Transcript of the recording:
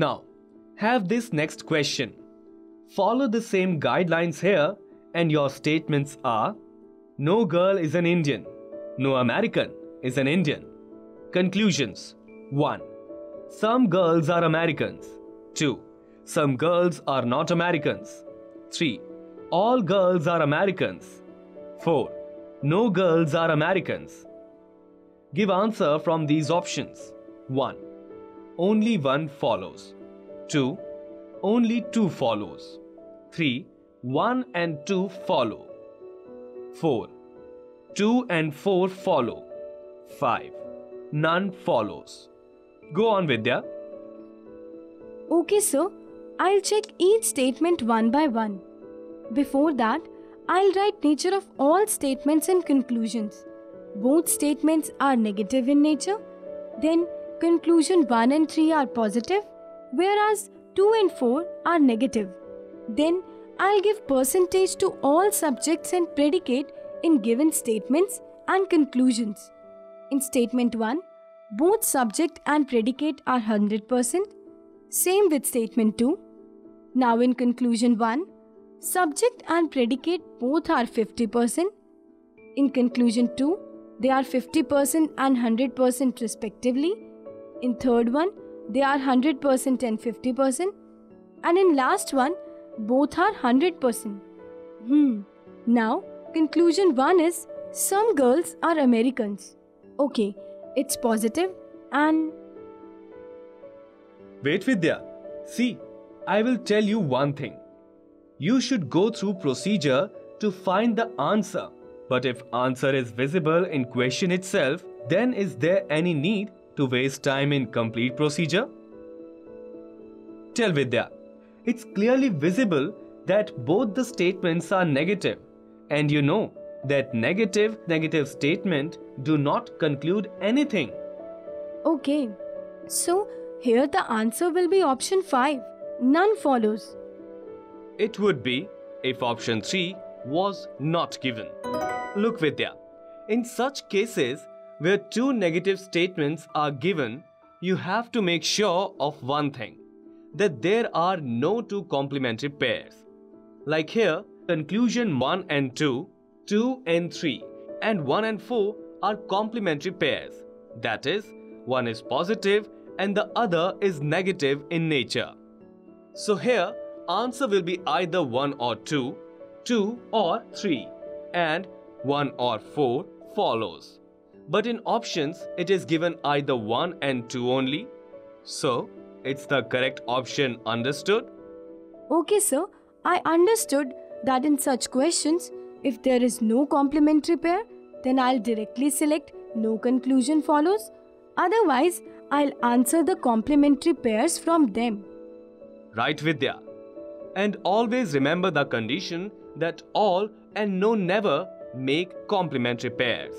Now, have this next question. Follow the same guidelines here, and your statements are No girl is an Indian. No American is an Indian. Conclusions 1. Some girls are Americans. 2. Some girls are not Americans. 3. All girls are Americans. 4. No girls are Americans. Give answer from these options. 1. Only one follows. 2. Only two follows. 3. 1 and 2 follow. 4. 2 and 4 follow. 5. None follows. Go on, Vidya. Okay, sir. I'll check each statement one by one. Before that, I'll write nature of all statements and conclusions. Both statements are negative in nature. Then conclusion 1 and 3 are positive, whereas 2 and 4 are negative. Then I'll give percentage to all subjects and predicate in given statements and conclusions. In statement 1, both subject and predicate are 100%. Same with statement 2. Now in conclusion 1, subject and predicate both are 50%. In conclusion 2, they are 50% and 100% respectively. In third one, they are 100% and 50%. And in last one, both are 100%. Hmm. Now, conclusion 1 is some girls are Americans. Okay, it's positive and Wait, Vidya. See, I will tell you one thing. You should go through procedure to find the answer. But if answer is visible in question itself, then is there any need to waste time in complete procedure? Tell Vidya. It's clearly visible that both the statements are. And you know that negative negative statement do not conclude anything. okay. So here the answer will be option 5. None follows. It would be if option 3 was not given. Look, Vidya, in such cases where two negative statements are given, you have to make sure of one thing that there are no two complementary pairs. Like here, conclusion 1 and 2, 2 and 3, and 1 and 4 are complementary pairs. That is, one is positive and the other is negative in nature. So here, answer will be either 1 or 2, 2 or 3, and 1 or 4 follows. But in options, it is given either 1 and 2 only. So, it's the correct option understood? Okay, sir. I understood that in such questions, if there is no complementary pair, then I'll directly select no conclusion follows. Otherwise, I'll answer the complementary pairs from them. Right, Vidya. And always remember the condition that all and no never make complementary pairs.